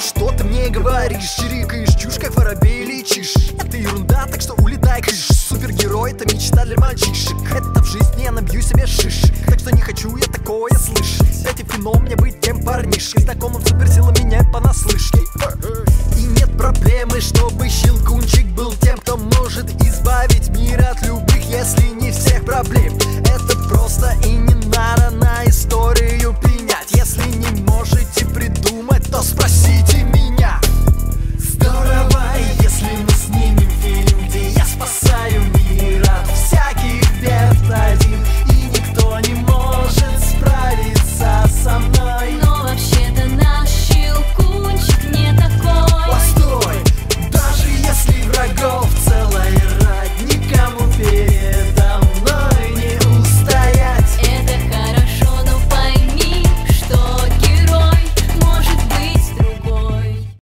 что ты мне говоришь? Чирикаешь чушь, как воробей лечишь. Это ерунда, так что улетай, кыш Супергерой, это мечта для мальчишек. Это в жизни я набью себе шиш. Так что не хочу я такое слышь Эти кино мне быть тем парнишкой Знакомым суперсилами не понаслышке И нет проблемы, чтобы щелкунчик был тем